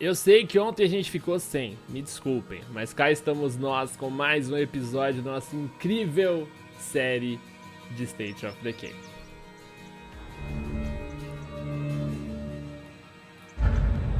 Eu sei que ontem a gente ficou sem, me desculpem, mas cá estamos nós com mais um episódio da nossa incrível série de State of Decay.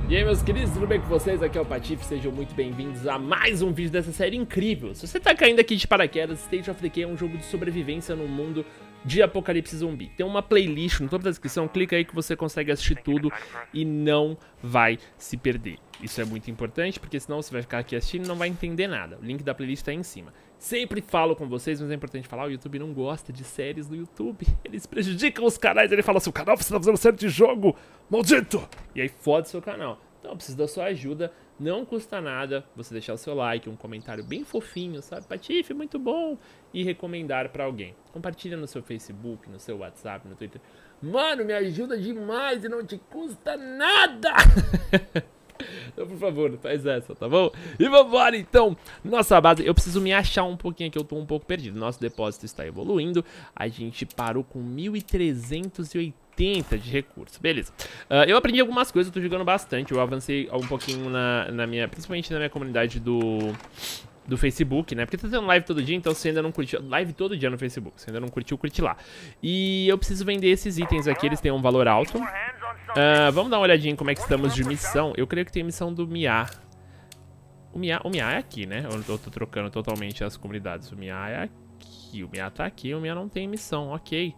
E aí meus queridos, tudo bem com vocês? Aqui é o Patife, sejam muito bem-vindos a mais um vídeo dessa série incrível. Se você tá caindo aqui de paraquedas, State of Decay é um jogo de sobrevivência no mundo de apocalipse zumbi. Tem uma playlist no topo da descrição, clica aí que você consegue assistir tudo e não vai se perder. Isso é muito importante, porque senão você vai ficar aqui assistindo e não vai entender nada. O link da playlist tá aí em cima. Sempre falo com vocês, mas é importante falar, o YouTube não gosta de séries no YouTube. Eles prejudicam os canais, ele fala assim, o canal você tá fazendo série de jogo, maldito! E aí fode seu canal. Então eu preciso da sua ajuda, não custa nada você deixar o seu like, um comentário bem fofinho, sabe? Patife, muito bom! E recomendar pra alguém. Compartilha no seu Facebook, no seu WhatsApp, no Twitter. Mano, me ajuda demais e não te custa nada! Então, por favor, faz essa, tá bom? E vambora, então. Nossa base, eu preciso me achar um pouquinho aqui, eu tô um pouco perdido. Nosso depósito está evoluindo. A gente parou com 1.380 de recursos. Beleza. Uh, eu aprendi algumas coisas, eu tô jogando bastante. Eu avancei um pouquinho na, na minha... Principalmente na minha comunidade do do Facebook, né? Porque tá tendo live todo dia, então você ainda não curtiu. Live todo dia no Facebook. Você ainda não curtiu, curte lá. E eu preciso vender esses itens aqui, eles têm um valor alto. Uh, vamos dar uma olhadinha em como é que estamos de missão. Eu creio que tem missão do Mia. O Mia, o Mia é aqui, né? Eu, eu tô trocando totalmente as comunidades. O Mia é aqui. O Mia tá aqui, o Mia não tem missão, ok.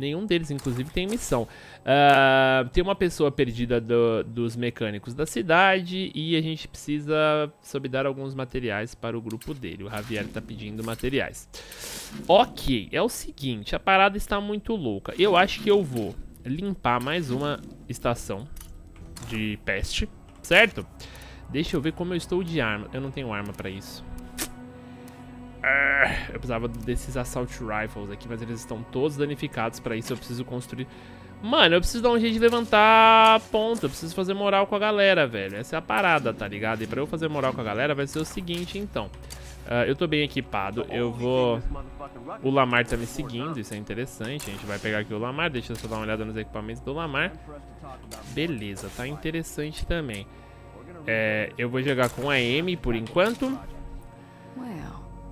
Nenhum deles, inclusive, tem missão. Uh, tem uma pessoa perdida do, dos mecânicos da cidade e a gente precisa dar alguns materiais para o grupo dele. O Javier está pedindo materiais. Ok, é o seguinte, a parada está muito louca. Eu acho que eu vou limpar mais uma estação de peste, certo? Deixa eu ver como eu estou de arma. Eu não tenho arma para isso. Ah, eu precisava desses Assault Rifles aqui, mas eles estão todos danificados. Para isso eu preciso construir... Mano, eu preciso dar um jeito de levantar ponta. Eu preciso fazer moral com a galera, velho. Essa é a parada, tá ligado? E pra eu fazer moral com a galera vai ser o seguinte, então. Uh, eu tô bem equipado. Eu vou... O Lamar tá me seguindo, isso é interessante. A gente vai pegar aqui o Lamar. Deixa eu só dar uma olhada nos equipamentos do Lamar. Beleza, tá interessante também. É, eu vou jogar com a M por enquanto.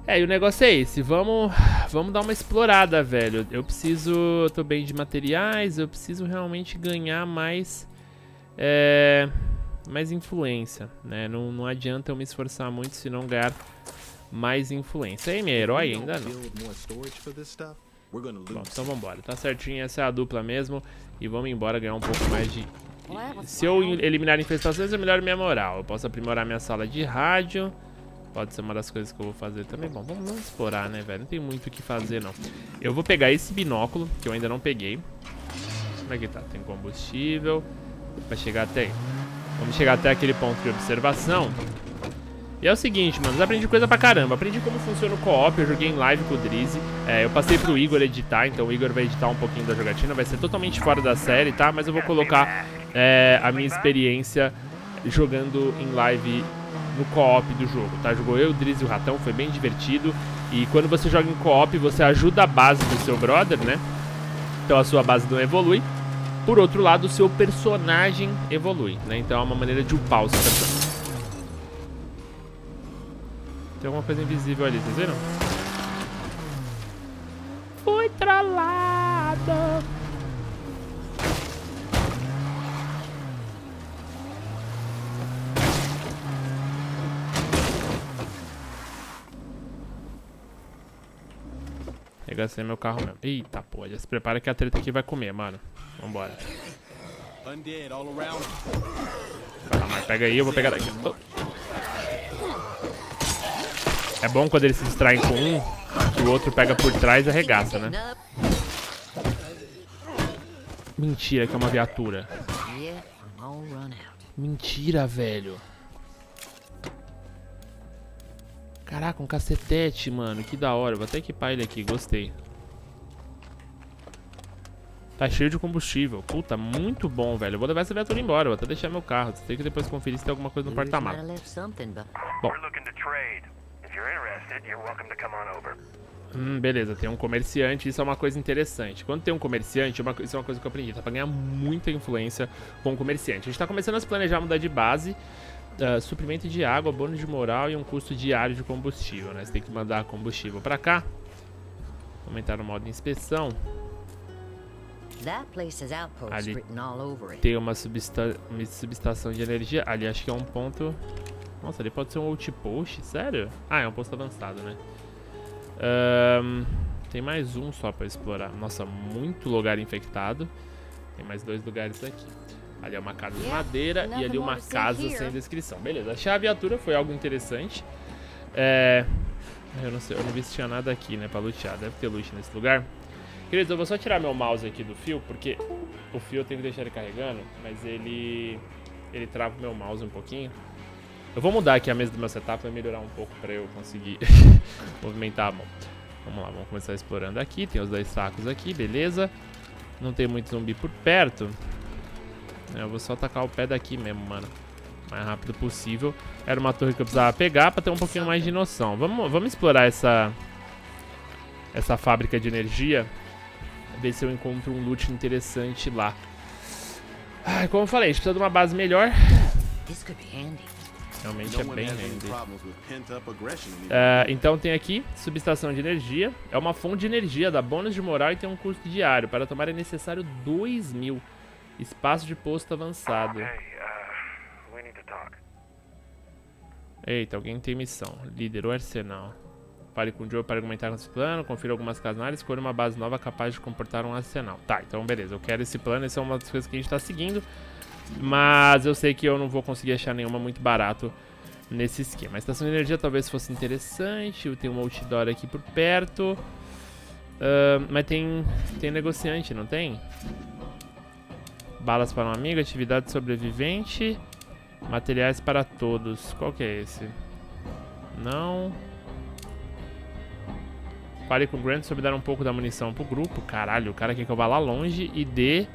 É, e o negócio é esse, vamos, vamos dar uma explorada, velho. Eu preciso, eu tô bem de materiais, eu preciso realmente ganhar mais, é, mais influência, né? Não, não adianta eu me esforçar muito se não ganhar mais influência. Aí, minha herói ainda não. Bom, então vambora, tá certinho, essa é a dupla mesmo. E vamos embora ganhar um pouco mais de... Se eu eliminar infestações, é melhor minha moral. Eu posso aprimorar minha sala de rádio... Pode ser uma das coisas que eu vou fazer também. Bom, vamos, vamos explorar, né, velho? Não tem muito o que fazer, não. Eu vou pegar esse binóculo, que eu ainda não peguei. Como é que tá? Tem combustível. Vai chegar até aí. Vamos chegar até aquele ponto de observação. E é o seguinte, mano, aprendi coisa pra caramba. Aprendi como funciona o co-op, eu joguei em live com o Drizzy. É, eu passei pro Igor editar, então o Igor vai editar um pouquinho da jogatina. Vai ser totalmente fora da série, tá? Mas eu vou colocar é, a minha experiência jogando em live no co-op do jogo, tá? Jogou eu, o Drizzy e o Ratão, foi bem divertido. E quando você joga em co-op, você ajuda a base do seu brother, né? Então a sua base não evolui. Por outro lado, o seu personagem evolui, né? Então é uma maneira de upar o seu personagem. Tem alguma coisa invisível ali, vocês viram? Foi tralada! Regacei meu carro mesmo. Eita, pô, já se prepara que a treta aqui vai comer, mano. Vambora. Vai lá, mas pega aí, eu vou pegar daqui. Oh. É bom quando eles se distraem com um, que o outro pega por trás e arregaça, né? Mentira que é uma viatura. Mentira, velho. Caraca, um cacetete, mano. Que da hora. Vou até equipar ele aqui. Gostei. Tá cheio de combustível. Puta, muito bom, velho. Eu vou levar essa viatura embora. Vou até deixar meu carro. Você tem que depois conferir se tem alguma coisa no porta-malas. Bom. Hum, beleza, tem um comerciante, isso é uma coisa interessante. Quando tem um comerciante, uma, isso é uma coisa que eu aprendi, tá? Pra ganhar muita influência com o comerciante. A gente tá começando a se planejar mudar de base, uh, suprimento de água, bônus de moral e um custo diário de combustível, né? Você tem que mandar combustível pra cá. Aumentar no modo de inspeção. Ali tem uma, substa uma subestação de energia. Ali acho que é um ponto... Nossa, ali pode ser um outpost, sério? Ah, é um posto avançado, né? Um, tem mais um só pra explorar. Nossa, muito lugar infectado. Tem mais dois lugares aqui. Ali é uma casa de madeira e ali uma casa sem descrição. Beleza, achei a viatura, foi algo interessante. É... Eu não sei, eu não vi se tinha nada aqui, né, pra lutear. Deve ter loot nesse lugar. Queridos, eu vou só tirar meu mouse aqui do fio, porque o fio eu tenho que deixar ele carregando, mas ele... Ele trava o meu mouse um pouquinho. Eu vou mudar aqui a mesa do meu setup, vai melhorar um pouco pra eu conseguir movimentar a mão. Vamos lá, vamos começar explorando aqui. Tem os dois sacos aqui, beleza. Não tem muito zumbi por perto. Eu vou só tacar o pé daqui mesmo, mano. O mais rápido possível. Era uma torre que eu precisava pegar pra ter um pouquinho mais de noção. Vamos, vamos explorar essa... Essa fábrica de energia. Ver se eu encontro um loot interessante lá. Ai, como eu falei, a gente precisa de uma base melhor. Realmente é bem handy. Uh, então tem aqui, subestação de energia. É uma fonte de energia, dá bônus de moral e tem um custo diário. Para tomar é necessário 2 mil. Espaço de posto avançado. Uh, Eita, alguém tem missão. Líder, o arsenal. Fale com o Joe para argumentar com esse plano, confira algumas casas na área, escolha uma base nova capaz de comportar um arsenal. Tá, então beleza, eu quero esse plano, essa é uma das coisas que a gente tá seguindo. Mas eu sei que eu não vou conseguir achar nenhuma muito barato nesse esquema. A estação de energia talvez fosse interessante, tem um outdoor aqui por perto. Uh, mas tem, tem negociante, não tem? Balas para um amigo, atividade sobrevivente, materiais para todos. Qual que é esse? Não. Pare com o Grant sobre dar um pouco da munição pro grupo. Caralho, o cara quer que eu vá lá longe e dê...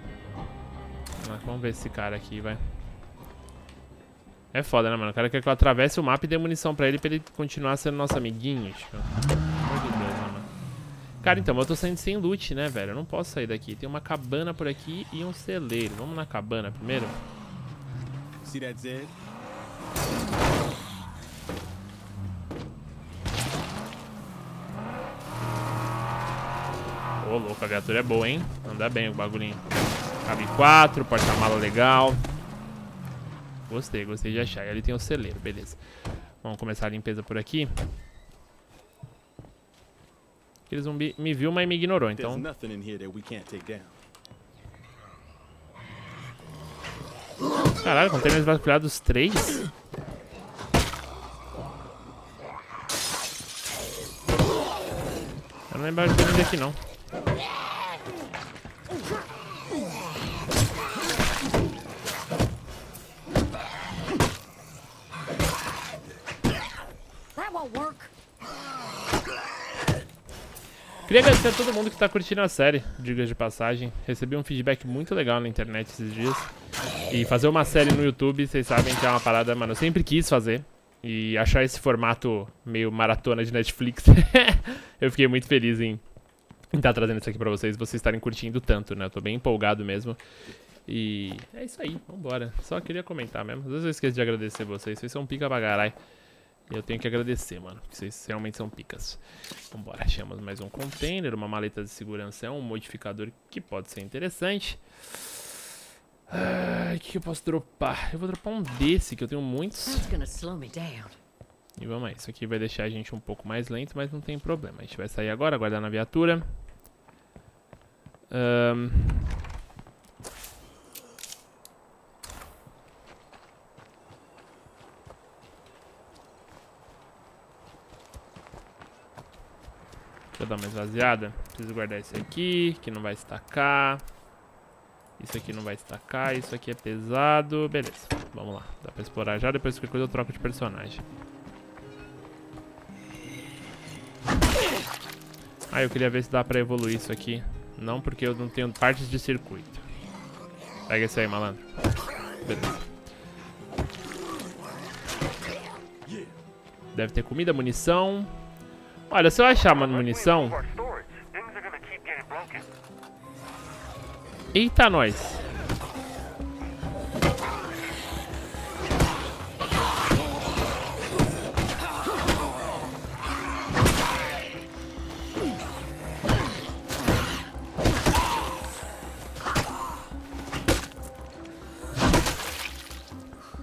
vamos ver esse cara aqui, vai. É foda, né, mano? O cara quer que eu atravesse o mapa e dê munição pra ele pra ele continuar sendo nosso amiguinho, tipo. Pelo amor de Deus, né, mano? Cara, então, eu tô saindo sem loot, né, velho? Eu não posso sair daqui. Tem uma cabana por aqui e um celeiro. Vamos na cabana primeiro? See? Ô, louco, a viatura é boa, hein? Anda bem o bagulhinho. Cabe 4, porta-mala legal. Gostei, gostei de achar. E ali tem o celeiro, beleza. Vamos começar a limpeza por aqui. Aquele zumbi me viu, mas me ignorou, então... Caralho, contêineres vasculhados 3? Eu não lembro de aqui não. Queria agradecer a todo mundo que tá curtindo a série, diga de passagem. Recebi um feedback muito legal na internet esses dias. E fazer uma série no YouTube, vocês sabem que é uma parada, mano, eu sempre quis fazer. E achar esse formato meio maratona de Netflix, eu fiquei muito feliz em estar tá trazendo isso aqui pra vocês, vocês estarem curtindo tanto, né? Eu tô bem empolgado mesmo. E é isso aí, vambora. Só queria comentar mesmo. Às vezes eu esqueço de agradecer vocês, vocês são pica pra caralho. Eu tenho que agradecer, mano. Vocês realmente são picas. Vambora, achamos mais um container. Uma maleta de segurança é um modificador que pode ser interessante. O que, que eu posso dropar? Eu vou dropar um desse, que eu tenho muitos. E vamos aí. Isso aqui vai deixar a gente um pouco mais lento, mas não tem problema. A gente vai sair agora, guardar na viatura. Um... dar uma esvaziada. Preciso guardar esse aqui, que não vai estacar. Isso aqui não vai estacar, isso aqui é pesado. Beleza, vamos lá. Dá pra explorar já, depois qualquer coisa eu troco de personagem. Ah, eu queria ver se dá pra evoluir isso aqui. Não, porque eu não tenho partes de circuito. Pega esse aí, malandro. Beleza. Deve ter comida, munição. Olha, se eu achar uma munição... Eita, nós.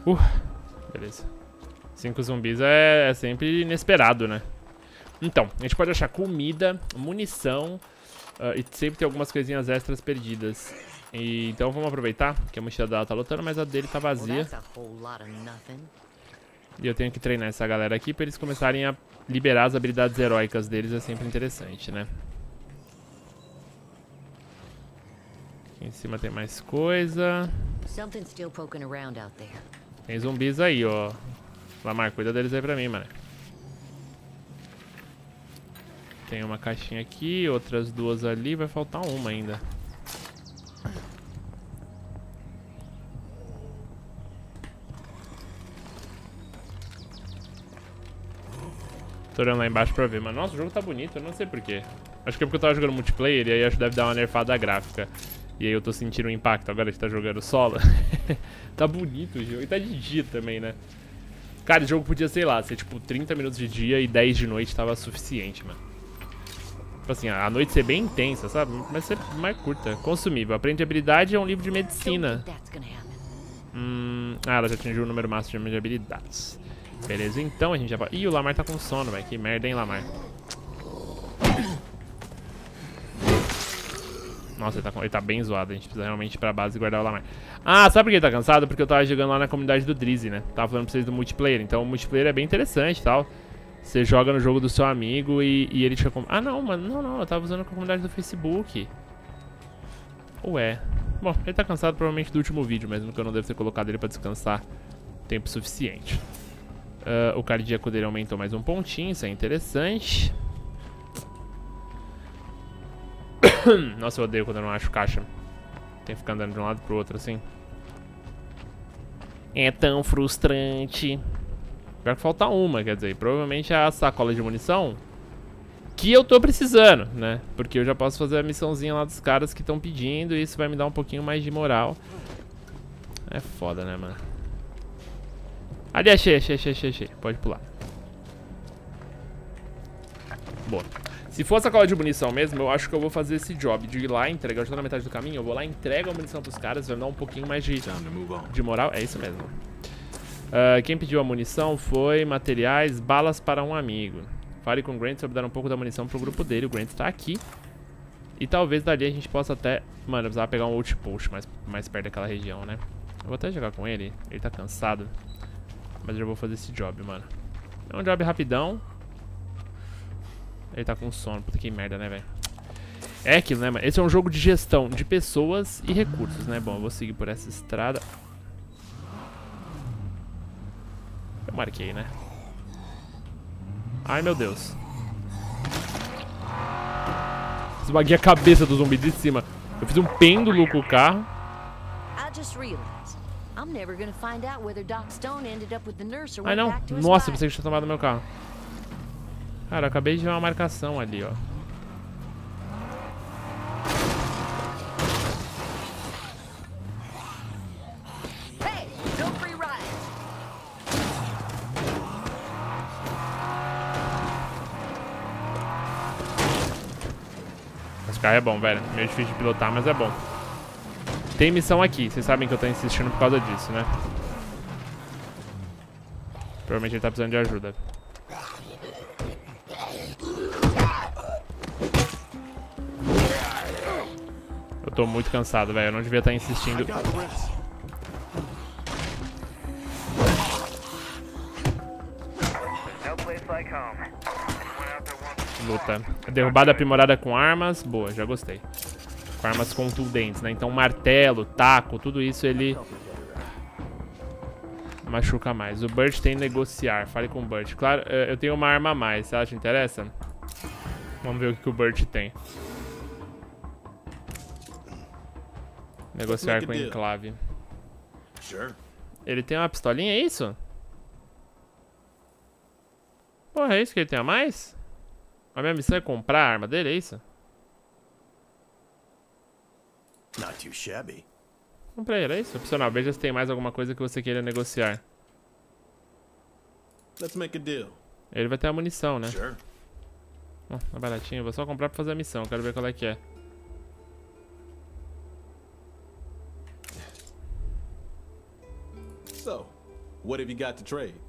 Uh, beleza. Cinco zumbis é, é sempre inesperado, né? Então, a gente pode achar comida, munição uh, e sempre tem algumas coisinhas extras perdidas. E, então vamos aproveitar que a mochila dela tá lotando, mas a dele tá vazia. E eu tenho que treinar essa galera aqui pra eles começarem a liberar as habilidades heróicas deles, é sempre interessante, né? Aqui em cima tem mais coisa. Tem zumbis aí, ó. Lamar, cuida deles aí pra mim, mano. Tem uma caixinha aqui, outras duas ali, vai faltar uma ainda. Tô olhando lá embaixo pra ver, mas nossa, o jogo tá bonito, eu não sei porquê. Acho que é porque eu tava jogando multiplayer e aí acho que deve dar uma nerfada gráfica. E aí eu tô sentindo o impacto agora que tá jogando solo. tá bonito o jogo. E tá de dia também, né? Cara, o jogo podia, sei lá, ser tipo 30 minutos de dia e 10 de noite tava suficiente, mano. Tipo assim, a noite ser bem intensa, sabe? Mas ser mais curta. Consumível. Aprende habilidade é um livro de medicina. Hum... Ah, ela já atingiu o número máximo de habilidades. Beleza, então a gente já... Ih, o Lamar tá com sono, velho. Que merda, hein, Lamar? Nossa, ele tá, ele tá bem zoado. A gente precisa realmente ir pra base e guardar o Lamar. Ah, sabe por que ele tá cansado? Porque eu tava jogando lá na comunidade do Drizzy, né? Tava falando pra vocês do multiplayer. Então o multiplayer é bem interessante e tal. Você joga no jogo do seu amigo e, e ele te... Ah, não, mano. Não, não. Eu tava usando a comunidade do Facebook. Ué. Bom, ele tá cansado provavelmente do último vídeo, mesmo que eu não devo ter colocado ele pra descansar tempo suficiente. Uh, o cardíaco dele aumentou mais um pontinho, isso é interessante. Nossa, eu odeio quando eu não acho caixa. Tem que ficar andando de um lado pro outro assim. É tão frustrante. Pior que falta uma, quer dizer, provavelmente é a sacola de munição que eu tô precisando, né? Porque eu já posso fazer a missãozinha lá dos caras que estão pedindo e isso vai me dar um pouquinho mais de moral. É foda, né, mano? Ali, achei, achei, achei, achei, achei. Pode pular. Boa. Se for a sacola de munição mesmo, eu acho que eu vou fazer esse job de ir lá entregar. Eu já tô na metade do caminho, eu vou lá, entrego a munição pros caras, vai me dar um pouquinho mais de, de moral. É isso mesmo. Uh, quem pediu a munição foi materiais, balas para um amigo. Fale com o Grant sobre dar um pouco da munição pro grupo dele. O Grant tá aqui. E talvez dali a gente possa até... Mano, eu precisava pegar um outpost mais, mais perto daquela região, né? Eu vou até jogar com ele. Ele tá cansado. Mas eu já vou fazer esse job, mano. É um job rapidão. Ele tá com sono. Puta que merda, né, velho? É aquilo, né, mano? Esse é um jogo de gestão de pessoas e recursos, né? Bom, eu vou seguir por essa estrada. Eu marquei, né? Ai, meu Deus. Esmaguei a cabeça do zumbi de cima. Eu fiz um pêndulo com o carro. Ai, não. Nossa, eu pensei que tinha tomado meu carro. Cara, eu acabei de ver uma marcação ali, ó. Carro é bom, velho. Meio difícil de pilotar, mas é bom. Tem missão aqui. Vocês sabem que eu tô insistindo por causa disso, né? Provavelmente ele tá precisando de ajuda. Eu tô muito cansado, velho. Eu não devia estar insistindo. Luta. Derrubada aprimorada com armas. Boa, já gostei. Com armas contundentes, né? Então martelo, taco, tudo isso ele machuca mais. O Burt tem negociar. Fale com o Burt. Claro, eu tenho uma arma a mais. Você acha que interessa? Vamos ver o que o Burt tem. Negociar com o enclave. Ele tem uma pistolinha, é isso? Porra, é isso que ele tem a mais? A minha missão é comprar a arma dele, é isso? Not too shabby. Comprei, era isso? Opcional. Veja se tem mais alguma coisa que você queira negociar. Let's make a deal. Ele vai ter a munição, né? Sure. Oh, é baratinho. Vou só comprar pra fazer a missão. Quero ver qual é que é. So, What have you got to trade?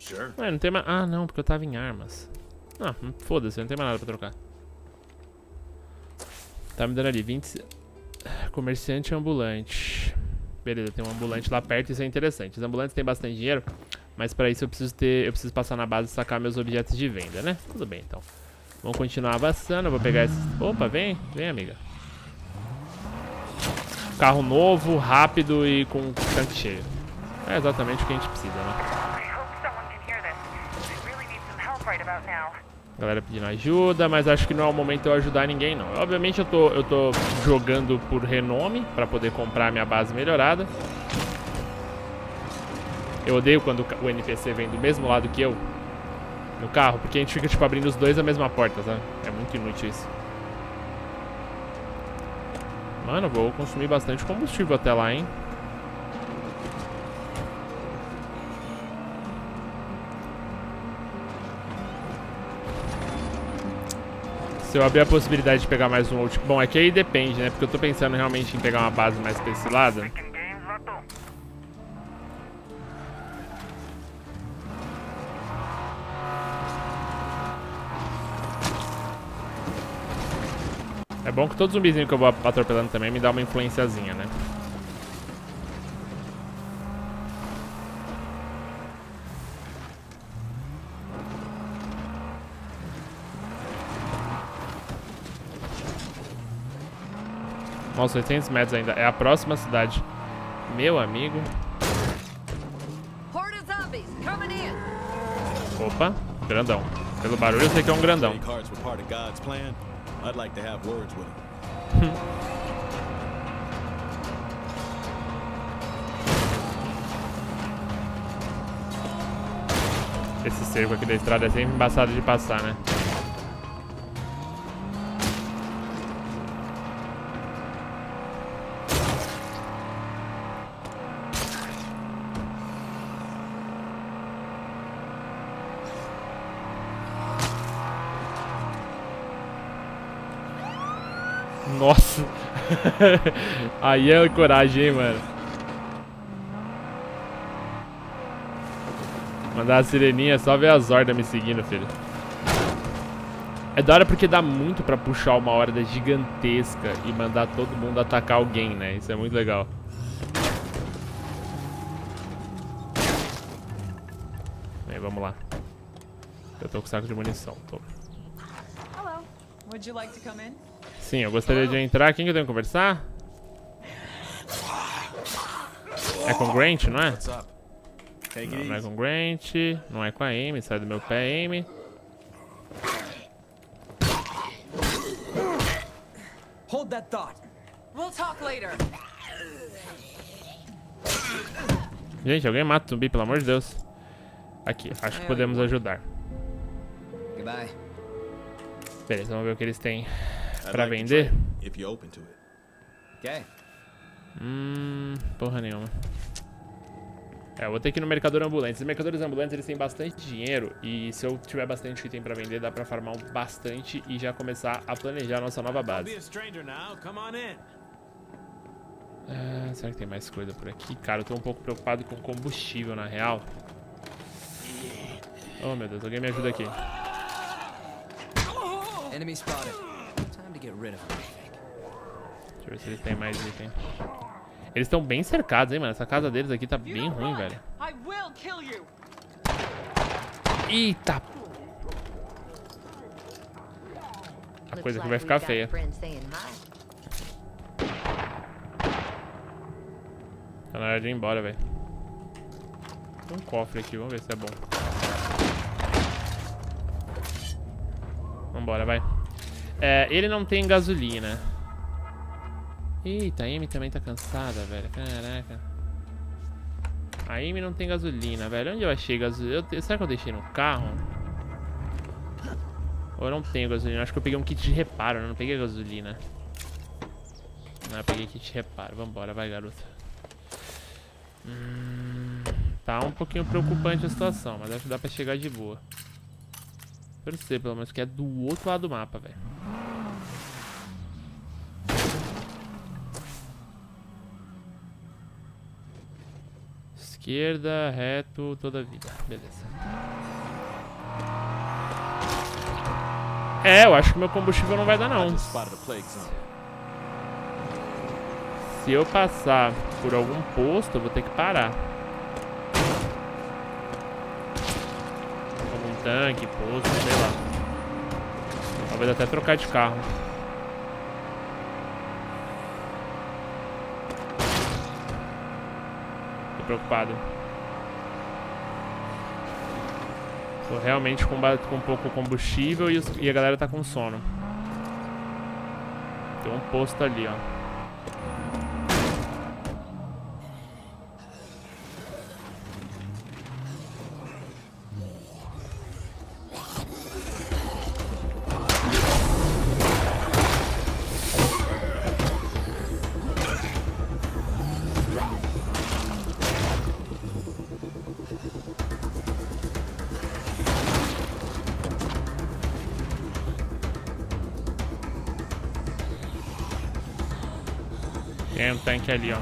Sure. Ué, não tem mais... Ah, não, porque eu tava em armas. Ah, foda-se, não tem mais nada pra trocar. Tá me dando ali 20... Comerciante ambulante. Beleza, tem um ambulante lá perto, isso é interessante. Os ambulantes têm bastante dinheiro, mas pra isso eu preciso ter... Eu preciso passar na base e sacar meus objetos de venda, né? Tudo bem, então. Vamos continuar avançando, eu vou pegar esses... Opa, vem, vem, amiga. Carro novo, rápido e com tanque cheio. É exatamente o que a gente precisa, né? Galera pedindo ajuda, mas acho que não é o momento de eu ajudar ninguém, não. Obviamente eu tô, eu tô jogando por renome, pra poder comprar minha base melhorada. Eu odeio quando o NPC vem do mesmo lado que eu no carro, porque a gente fica, tipo, abrindo os dois a mesma porta, sabe? É muito inútil isso. Mano, vou consumir bastante combustível até lá, hein? Se eu abrir a possibilidade de pegar mais um outro... Bom, é que aí depende, né? Porque eu tô pensando realmente em pegar uma base mais. Freaking games, Vato. É bom que todos os zumbizinhos que eu vou atropelando também me dá uma influenciazinha, né? Nossa, 800 metros ainda. É a próxima cidade. Meu amigo. Opa, grandão. Pelo barulho eu sei que é um grandão. Esse cerco aqui da estrada é sempre embaçado de passar, né? Aí é coragem, hein, mano. Mandar a sireninha só ver as hordas me seguindo, filho. É da hora porque dá muito pra puxar uma horda gigantesca e mandar todo mundo atacar alguém, né? Isso é muito legal. Bem, vamos lá. Eu tô com saco de munição, tô. You like to come in? Sim, eu gostaria de entrar. Quem que eu tenho que conversar? É com o Grant, não é? Não, não é com o Grant, não é com a Amy, sai do meu pé, Amy. Hold that thought. We'll talk later. Gente, alguém mata o zumbi, pelo amor de Deus. Aqui, acho que podemos ajudar. Beleza, vamos ver o que eles têm pra to vender. Hum, porra nenhuma. É, eu vou ter que ir no mercador ambulante. Os mercadores ambulantes, eles têm bastante dinheiro e se eu tiver bastante item pra vender, dá pra farmar um bastante e já começar a planejar a nossa nova base. Ah, será que tem mais coisa por aqui? Cara, eu tô um pouco preocupado com combustível, na real. Oh, meu Deus, alguém me ajuda aqui. Enemy spotted. Deixa eu ver se eles têm mais item. Eles estão bem cercados, hein, mano? Essa casa deles aqui tá bem ruim, velho. I will kill you. Eita! A coisa aqui vai ficar feia. Tá na hora de ir embora, velho. Tem um cofre aqui, vamos ver se é bom. Vambora, vai. É, ele não tem gasolina. Eita, a Amy também tá cansada, velho. Caraca. A Amy não tem gasolina, velho. Onde eu achei gasolina? Eu, será que eu deixei no carro? Ou eu não tenho gasolina? Acho que eu peguei um kit de reparo, né? não peguei gasolina. Não, eu peguei kit de reparo. Vambora, vai, garota. Hum, tá um pouquinho preocupante a situação, mas acho que dá pra chegar de boa. Torcer, pelo menos, que é do outro lado do mapa, velho. Esquerda, reto, toda a vida. Beleza. É, eu acho que meu combustível não vai dar não. Se eu passar por algum posto, eu vou ter que parar. Como um tanque, posto, sei lá. Talvez até trocar de carro. Preocupado. Tô realmente com, com pouco combustível e, os- e a galera tá com sono. Tem um posto ali, ó. Tem tanque ali, ó.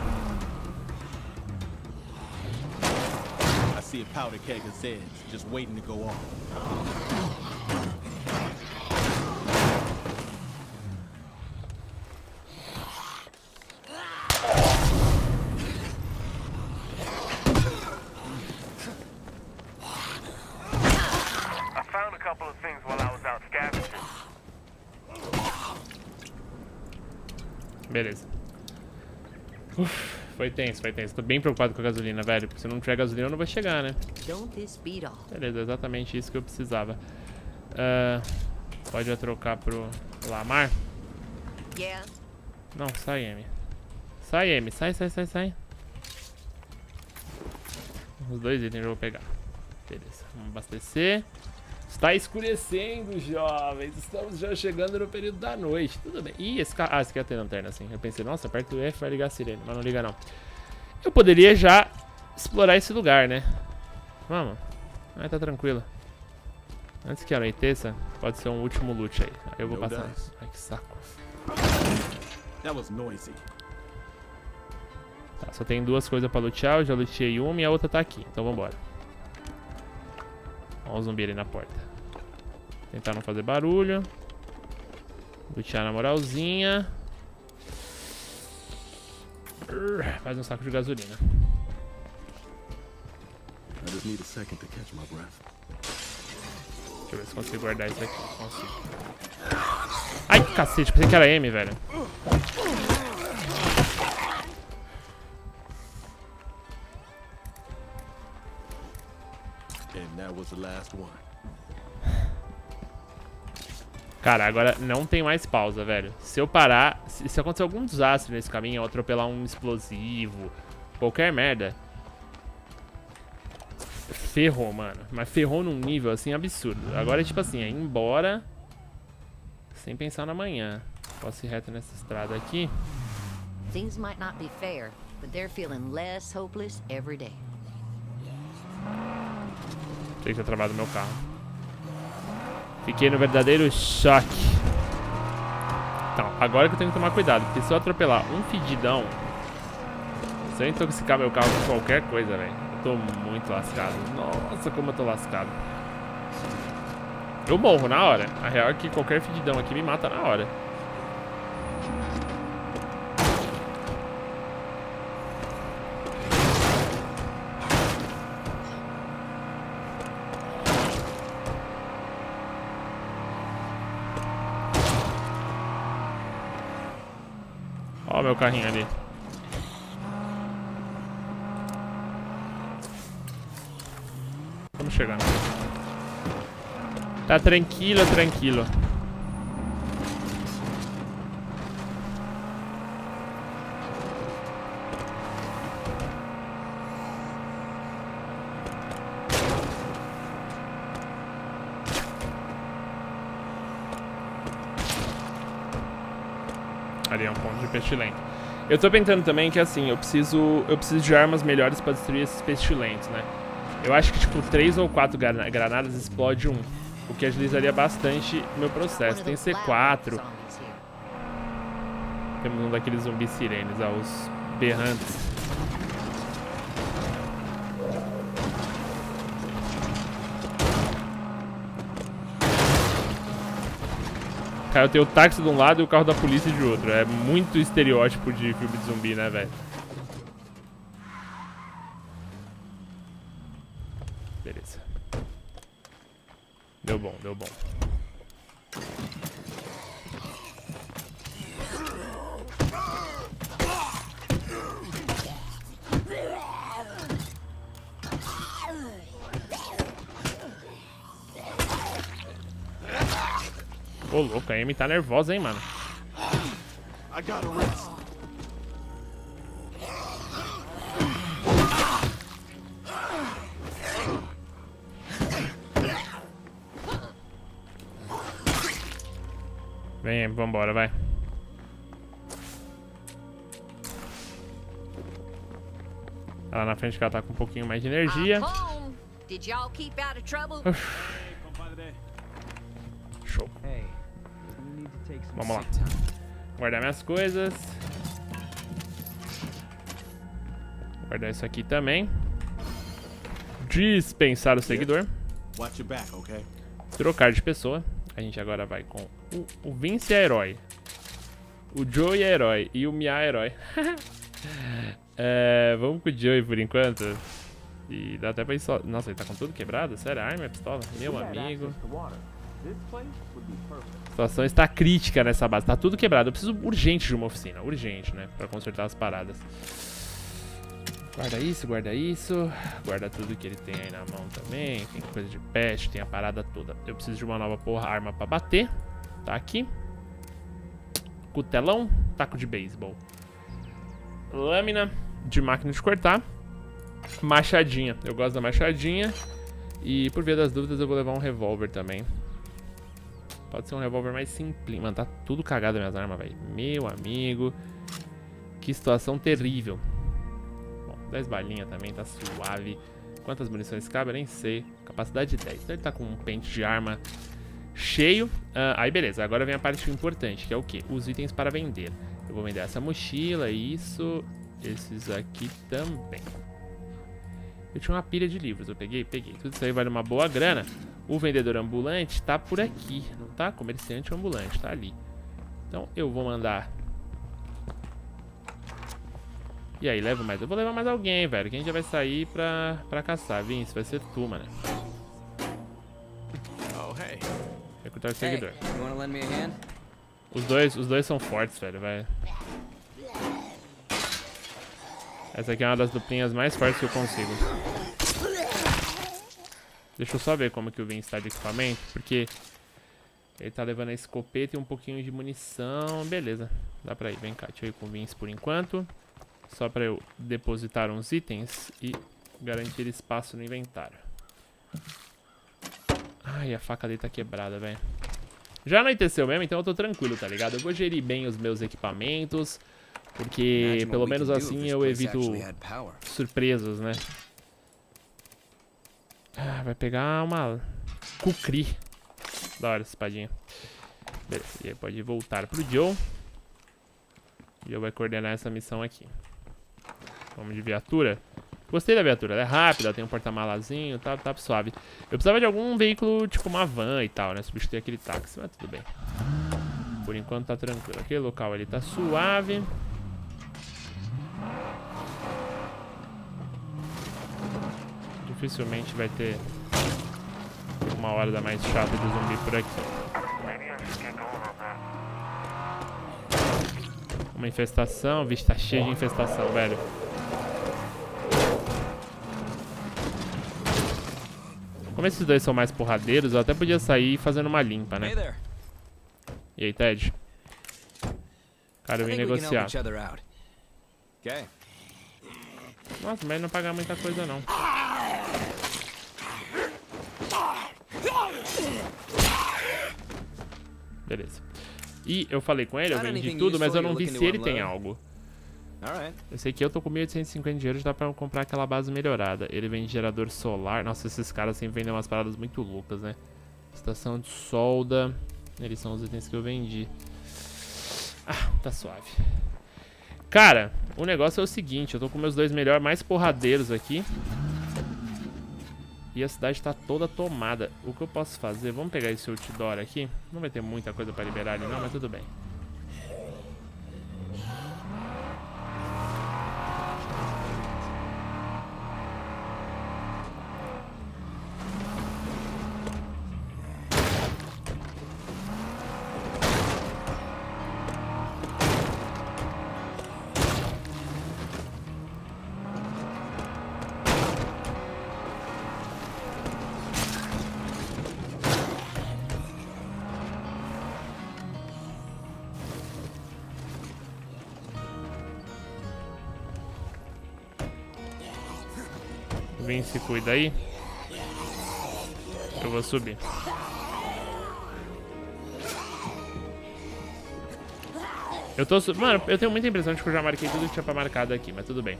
I see a powder keg of Zeds just waiting to go off. I found Uf, foi tenso, foi tenso. Tô bem preocupado com a gasolina, velho. Porque se não tiver gasolina, eu não vou chegar, né? Beleza, exatamente isso que eu precisava. Ah, pode trocar pro Lamar? Yeah. Não, sai, M. Sai, M. Sai, sai, sai, sai. Os dois itens eu vou pegar. Beleza, vamos abastecer. Está escurecendo, jovens. Estamos já chegando no período da noite. Tudo bem. Ih, esse carro... Ah, esse aqui tem lanterna, assim. Eu pensei, nossa, aperta o F vai ligar a sirene. Mas não liga, não. Eu poderia já explorar esse lugar, né? Vamos. Ah, tá tranquilo. Antes que anoiteça, pode ser um último loot aí. Aí eu vou passar. Ai, que saco. That was noisy. Tá, só tem duas coisas pra lutear. Eu já luteei uma e a outra tá aqui. Então vambora. Olha o zumbi ali na porta. Tentar não fazer barulho. Lutear na moralzinha. Urgh, Faz um saco de gasolina. I just need a second to catch my breath. Deixa eu ver se consigo guardar isso aqui. Consigo. Ai, cacete. Pensei que era M, velho. Cara, agora não tem mais pausa, velho. Se eu parar, se, se acontecer algum desastre nesse caminho, eu atropelar um explosivo, qualquer merda. Ferrou, mano. Mas ferrou num nível assim absurdo. Agora é tipo assim, é ir embora sem pensar na manhã. Posso ir reto nessa estrada aqui. Things might not be fair, but they're feeling less hopeless every day. Tem que ter travado meu carro. Fiquei no verdadeiro choque. Então, agora que eu tenho que tomar cuidado, porque se eu atropelar um fedidão, se eu intoxicar meu carro com qualquer coisa, velho, eu tô muito lascado. Nossa, como eu tô lascado. Eu morro na hora. A real é que qualquer fedidão aqui me mata na hora. Meu carrinho ali. Estamos chegando. Tá tranquilo, tranquilo. Ali é um ponto de pestilento. Eu tô pensando também que assim, eu preciso, eu preciso de armas melhores pra destruir esses pestilentos, né? Eu acho que tipo três ou quatro grana- granadas explode um, o que agilizaria bastante o meu processo. Tem C4, zombies here. temos um daqueles zumbis sirenes, ó, os berrantes. Eu tenho o táxi de um lado e o carro da polícia de outro. É muito estereótipo de filme de zumbi, né, velho? Beleza. Deu bom, deu bom. A Amy tá nervosa, hein, mano. Vem, Amy, vambora, vai. Tá lá na frente que ela tá com um pouquinho mais de energia. I'm Vamos lá. Guardar minhas coisas. Guardar isso aqui também. Dispensar o seguidor. Trocar de pessoa. A gente agora vai com o, o Vince é herói. O Joey é herói. E o Mia é herói. É, vamos com o Joey por enquanto. E dá até pra ir só. Nossa, ele tá com tudo quebrado? Sério? Arma pistola? Meu amigo. Situação está crítica nessa base. Tá tudo quebrado. Eu preciso urgente de uma oficina. Urgente, né? Pra consertar as paradas. Guarda isso, guarda isso. Guarda tudo que ele tem aí na mão também. Tem coisa de peste, tem a parada toda. Eu preciso de uma nova porra arma pra bater. Tá aqui. Cutelão. Taco de beisebol. Lâmina de máquina de cortar. Machadinha. Eu gosto da machadinha. E por via das dúvidas eu vou levar um revólver também. Pode ser um revólver mais simples. Mano, tá tudo cagado minhas armas, velho. Meu amigo. Que situação terrível. Bom, 10 balinhas também, tá suave. Quantas munições cabe? Eu nem sei. Capacidade de 10. Então ele tá com um pente de arma cheio. Ah, aí beleza, agora vem a parte importante, que é o que? Os itens para vender. Eu vou vender essa mochila, isso, esses aqui também. Eu tinha uma pilha de livros, eu peguei? Peguei. Tudo isso aí vale uma boa grana. O vendedor ambulante tá por aqui, não tá? Comerciante ambulante, tá ali. Então eu vou mandar... E aí, levo mais? Eu vou levar mais alguém, velho. Quem já vai sair pra, pra caçar? Vince, vai ser tu, mano. Oh, hey. Recrutar Hey, seguidor. you wanna lend me a hand? Os dois, os dois são fortes, velho, vai. Essa aqui é uma das duplinhas mais fortes que eu consigo. Deixa eu só ver como que o Vince tá de equipamento, porque ele tá levando a escopeta e um pouquinho de munição. Beleza, dá pra ir. Vem cá, deixa eu ir com o Vince por enquanto. Só pra eu depositar uns itens e garantir espaço no inventário. Ai, a faca dele tá quebrada, velho. Já anoiteceu mesmo, então eu tô tranquilo, tá ligado? Eu vou gerir bem os meus equipamentos, porque pelo menos assim eu evito surpresas, né? Ah, vai pegar uma Kukri. Da hora essa espadinha. Beleza, e aí pode voltar pro Joe. E eu vai coordenar essa missão aqui. Vamos de viatura. Gostei da viatura, ela é rápida, tem um porta-malazinho, tá, tá suave. Eu precisava de algum veículo, tipo uma van e tal, né? Substituir aquele táxi, mas tudo bem. Por enquanto tá tranquilo. Aquele local ali tá suave. Dificilmente vai ter uma hora da mais chata de zumbi por aqui. Uma infestação. Vixe, tá cheio de infestação, velho. Como esses dois são mais porradeiros, eu até podia sair fazendo uma limpa, né? E aí, Ted? Cara, eu vim negociar. Nossa, mas não pagar muita coisa, não. Beleza. E eu falei com ele, eu vendi tudo, mas eu não vi se ele tem algo. Alright. Eu sei que eu tô com 1.850 de dinheiro, dá pra comprar aquela base melhorada. Ele vende gerador solar. Nossa, esses caras sempre vendem umas paradas muito loucas, né? Estação de solda. Eles são os itens que eu vendi. Ah, tá suave. Cara, o negócio é o seguinte, eu tô com meus dois melhores, mais porradeiros aqui. E a cidade tá toda tomada. O que eu posso fazer? Vamos pegar esse outdoor aqui. Não vai ter muita coisa pra liberar ali não, mas tudo bem. Vem se cuida aí. Eu vou subir. Eu tô... Mano, eu tenho muita impressão de que eu já marquei tudo que tinha pra marcar aqui, mas tudo bem.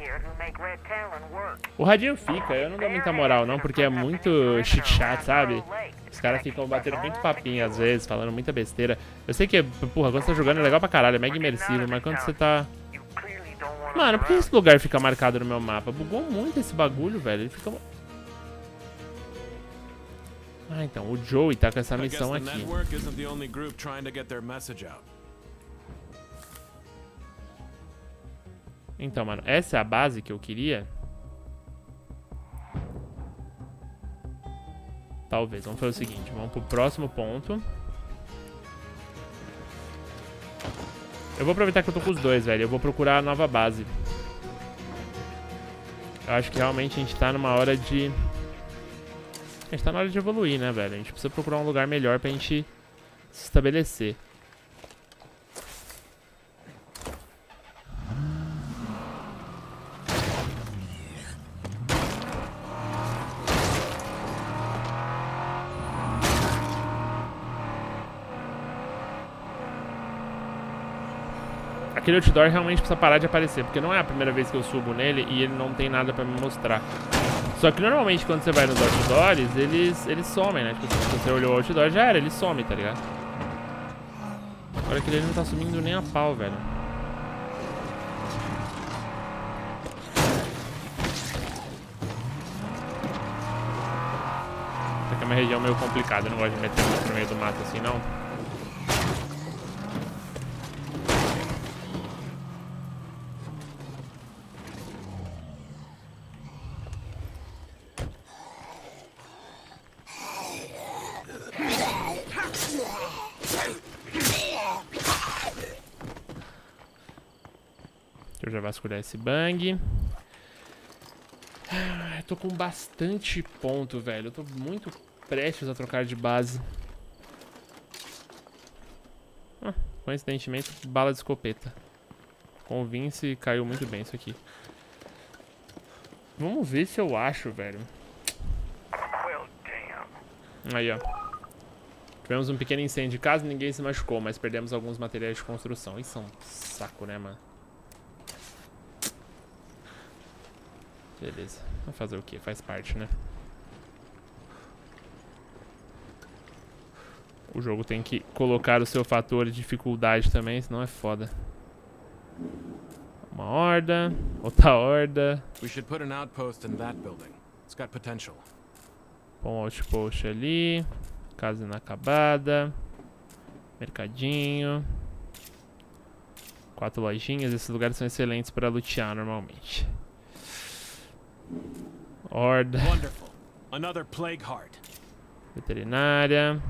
Here who make Red Talon work. O radinho fica, eu não dou muita moral não, porque é muito chit chat, sabe? Os caras ficam batendo muito papinho às vezes, falando muita besteira. Eu sei que, porra, quando você tá jogando é legal pra caralho, é mega imersivo, mas quando você tá... Mano, por que esse lugar fica marcado no meu mapa? Bugou muito esse bagulho, velho. Ele fica... Ah, então, o Joey tá com essa missão aqui. Então, mano, essa é a base que eu queria? Talvez. Vamos fazer o seguinte. Vamos pro próximo ponto. Eu vou aproveitar que eu tô com os dois, velho. Eu vou procurar a nova base. Eu acho que realmente a gente tá numa hora de... A gente tá na hora de evoluir, né, velho? A gente precisa procurar um lugar melhor pra gente se estabelecer. Aquele outdoor realmente precisa parar de aparecer, porque não é a primeira vez que eu subo nele e ele não tem nada pra me mostrar. Só que normalmente quando você vai nos outdoors, eles, eles somem, né? Tipo, se você olhou o outdoor, já era, ele some, tá ligado? Agora que ele não tá sumindo nem a pau, velho. Essa aqui é uma região meio complicada, eu não gosto de meter no meio do mato assim, não. Vasculhar esse bang. Ah, Eu tô com bastante ponto, velho. Eu tô muito prestes a trocar de base. Ah, coincidentemente, bala de escopeta. Com o Vince caiu muito bem isso aqui. Vamos ver se eu acho, velho. Aí, ó. Tivemos um pequeno incêndio de casa, ninguém se machucou, mas perdemos alguns materiais de construção. Isso é um saco, né, mano? Beleza. Vai fazer o quê? Faz parte, né? O jogo tem que colocar o seu fator de dificuldade também, senão é foda. Uma horda, outra horda. We should put an outpost in that building. It's got potential. Bom outpost ali. Casa inacabada. Mercadinho. Quatro lojinhas. Esses lugares são excelentes para lutear normalmente. Horda. Wonderful. Another plague heart. Veterinária.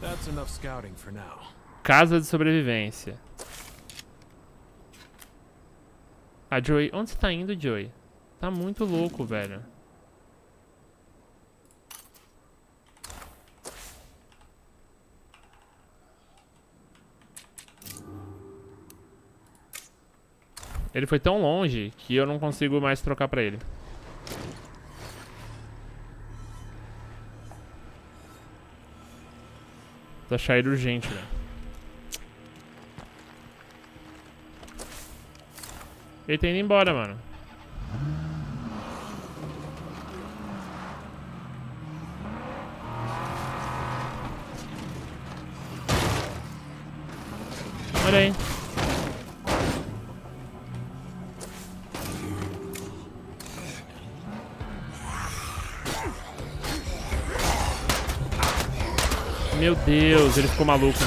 That's enough scouting for now. Casa de sobrevivência. Ah, Joey. Onde você tá indo, Joey? Tá muito louco, velho. Ele foi tão longe que eu não consigo mais trocar pra ele. Precisa achar urgente, velho. Ele tá indo embora, mano. Olha aí. Meu Deus, ele ficou maluco.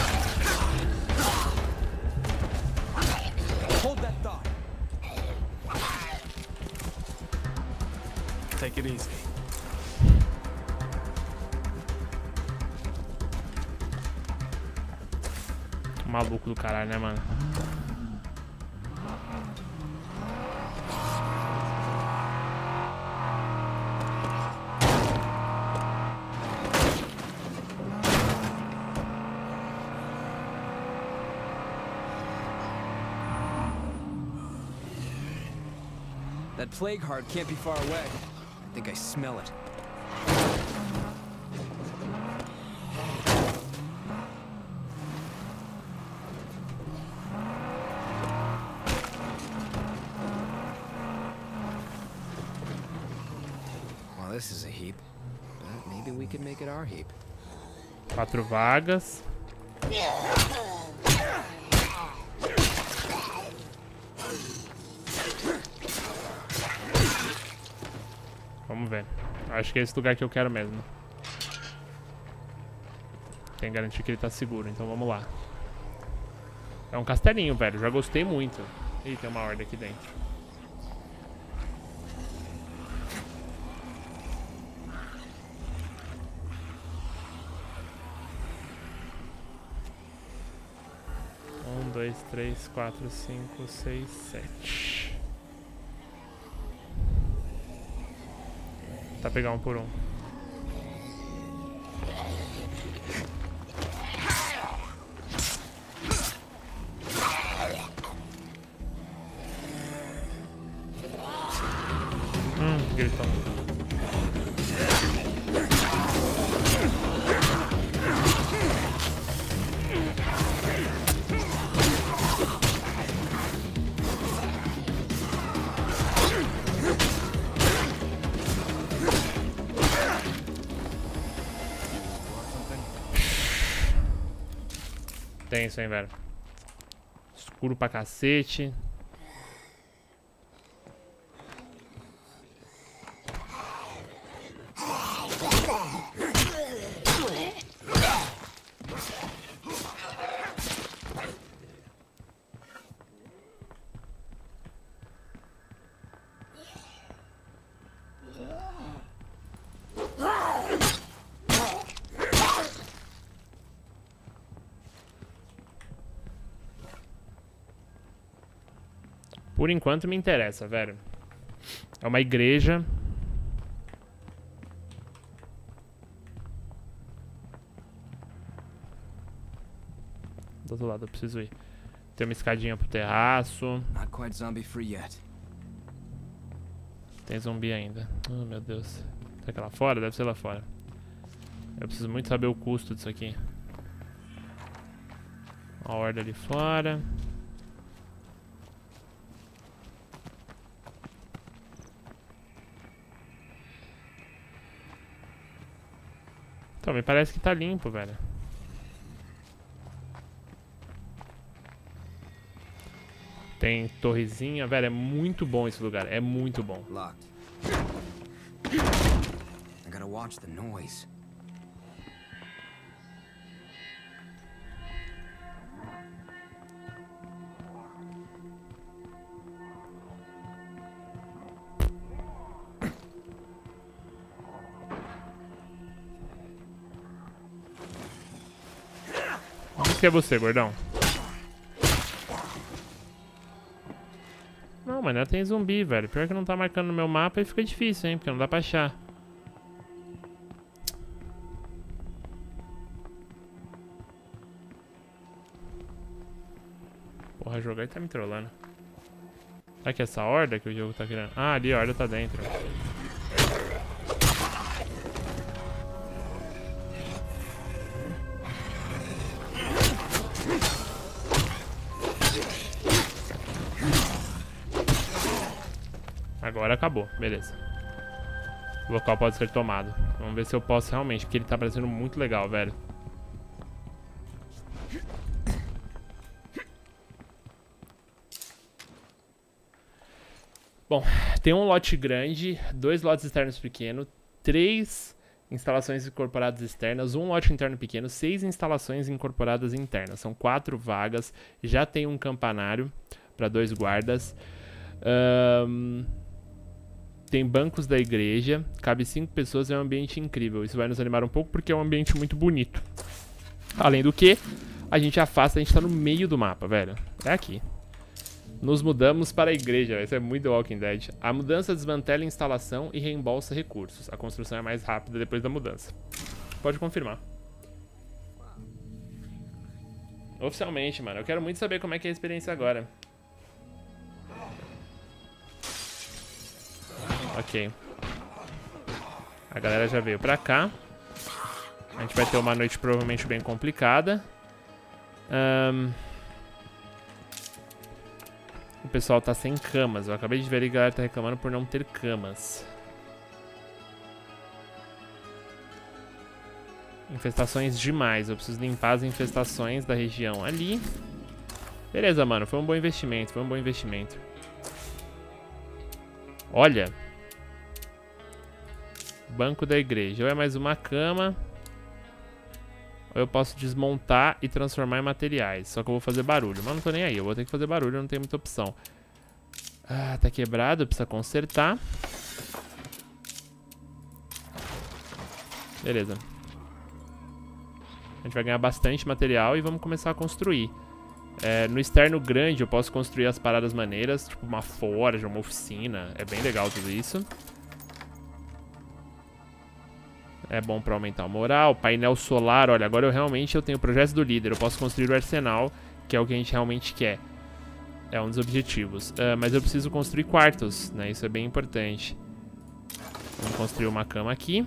Take it easy. Maluco do caralho, né, mano? That plague heart can't be far away. I think I smell it. Well, this is a heap. But maybe we could make it our heap. Quatro vagas. Vamos ver. Acho que é esse lugar que eu quero mesmo. Tem que garantir que ele tá seguro, então vamos lá. É um castelinho, velho. Já gostei muito. Ih, tem uma horda aqui dentro. Um, dois, três, quatro, cinco, seis, sete. Tá pegar um por um. Tenso, hein, velho. Escuro pra cacete. Por enquanto me interessa, velho. É uma igreja. Do outro lado eu preciso ir. Tem uma escadinha pro terraço. Not quite zombie free yet. Tem zumbi ainda. Oh, meu Deus. Será que é lá fora? Deve ser lá fora. Eu preciso muito saber o custo disso aqui. A horda ali fora. Então, me parece que tá limpo, velho. Tem torrezinha, velho, é muito bom esse lugar, é muito bom. Locked. I gotta watch the noise. Que é você, gordão? Não, mas não tem zumbi, velho. Pior que não tá marcando no meu mapa e fica difícil, hein? Porque não dá pra achar. Porra, jogar e tá me trollando. Será que é essa horda que o jogo tá querendo? Ah, ali a horda tá dentro. Agora acabou, beleza. O local pode ser tomado. Vamos ver se eu posso realmente, porque ele tá parecendo muito legal, velho. Bom, tem um lote grande, dois lotes externos pequenos, três instalações incorporadas externas, um lote interno pequeno, seis instalações incorporadas internas. São quatro vagas, já tem um campanário para dois guardas. Ahn, tem bancos da igreja, cabe cinco pessoas, é um ambiente incrível. Isso vai nos animar um pouco porque é um ambiente muito bonito. Além do que, a gente afasta, a gente tá no meio do mapa, velho. É aqui. Nos mudamos para a igreja, isso é muito Walking Dead. A mudança desmantela a instalação e reembolsa recursos. A construção é mais rápida depois da mudança. Pode confirmar. Oficialmente, mano. Eu quero muito saber como é que é a experiência agora. Ok. A galera já veio pra cá. A gente vai ter uma noite provavelmente bem complicada. Ahn, O pessoal tá sem camas. Eu acabei de ver ali a galera tá reclamando por não ter camas. Infestações demais. Eu preciso limpar as infestações da região ali. Beleza, mano. Foi um bom investimento. Foi um bom investimento. Olha. Banco da igreja. Ou é mais uma cama. Ou eu posso desmontar e transformar em materiais. Só que eu vou fazer barulho. Mas não tô nem aí. Eu vou ter que fazer barulho. Não tem muita opção. Ah, tá quebrado. Precisa consertar. Beleza. A gente vai ganhar bastante material e vamos começar a construir. É, no externo grande eu posso construir as paradas maneiras, tipo uma forja, uma oficina. É bem legal tudo isso. É bom pra aumentar o moral. Painel solar, olha, agora eu realmente eu tenho o projeto do líder. Eu posso construir o arsenal, que é o que a gente realmente quer. É um dos objetivos. Ah, mas eu preciso construir quartos, né? Isso é bem importante. Vamos construir uma cama aqui.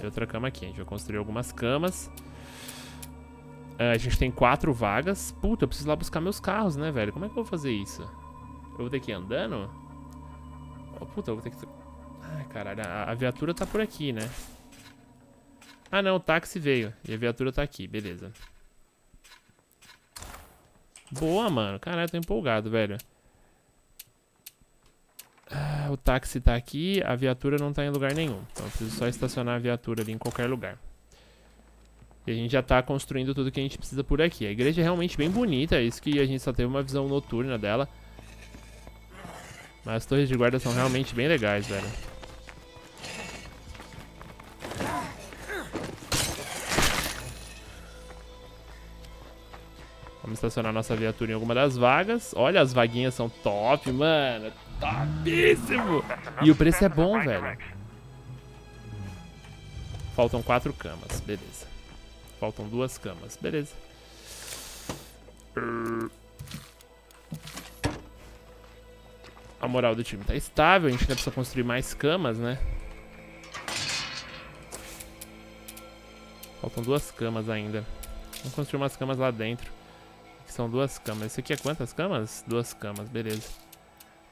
E outra cama aqui. A gente vai construir algumas camas. Ah, a gente tem quatro vagas. Puta, eu preciso lá buscar meus carros, né, velho? Como é que eu vou fazer isso? Eu vou ter que ir andando? Oh, puta, eu vou ter que... Ai, caralho, a, a viatura tá por aqui, né? Ah, não, o táxi veio. E a viatura tá aqui, beleza. Boa, mano. Caralho, tô empolgado, velho. Ah, o táxi tá aqui, a viatura não tá em lugar nenhum. Então eu preciso só estacionar a viatura ali em qualquer lugar. E a gente já tá construindo tudo que a gente precisa por aqui. A igreja é realmente bem bonita, é isso que a gente só teve uma visão noturna dela. Mas as torres de guarda são realmente bem legais, velho. Vamos estacionar nossa viatura em alguma das vagas. Olha, as vaguinhas são top, mano. Topíssimo! E o preço é bom, velho. Faltam quatro camas, beleza. Faltam duas camas, beleza. A moral do time tá estável, a gente ainda precisa construir mais camas, né? Faltam duas camas ainda. Vamos construir umas camas lá dentro. Que são duas camas. Esse aqui é quantas camas? Duas camas, beleza.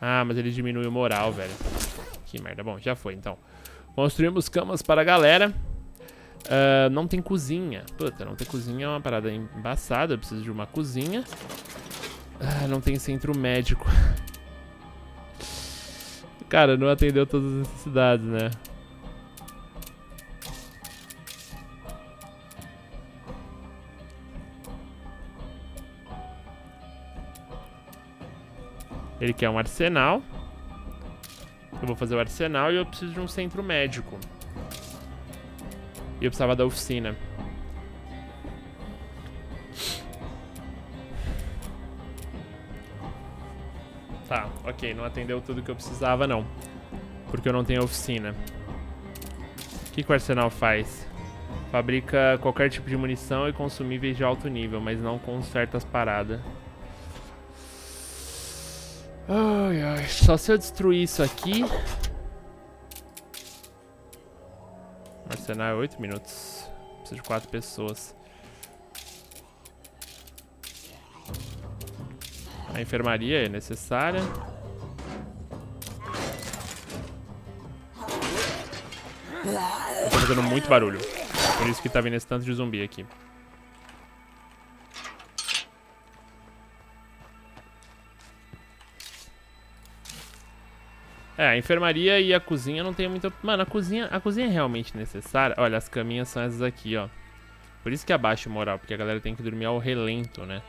Ah, mas ele diminui o moral, velho. Que merda. Bom, já foi, então. Construímos camas para a galera. Ah, não tem cozinha. Puta, não tem cozinha é uma parada embaçada. Eu preciso de uma cozinha. Ah, não tem centro médico. Cara, não atendeu todas as necessidades, né? Ele quer um arsenal. Eu vou fazer o arsenal e eu preciso de um centro médico. E eu precisava da oficina. Tá, ok, não atendeu tudo que eu precisava não. Porque eu não tenho oficina. O que, que o arsenal faz? Fabrica qualquer tipo de munição e consumíveis de alto nível, mas não com certas paradas. Ai, ai. Só se eu destruir isso aqui. Mercenário, é 8 minutos. Preciso de 4 pessoas. A enfermaria é necessária. Tá fazendo muito barulho. Por isso que tá vindo esse tanto de zumbi aqui. É, a enfermaria e a cozinha não tem muita... Mano, a cozinha, a cozinha é realmente necessária. Olha, as caminhas são essas aqui, ó. Por isso que abaixa o moral, porque a galera tem que dormir ao relento, né?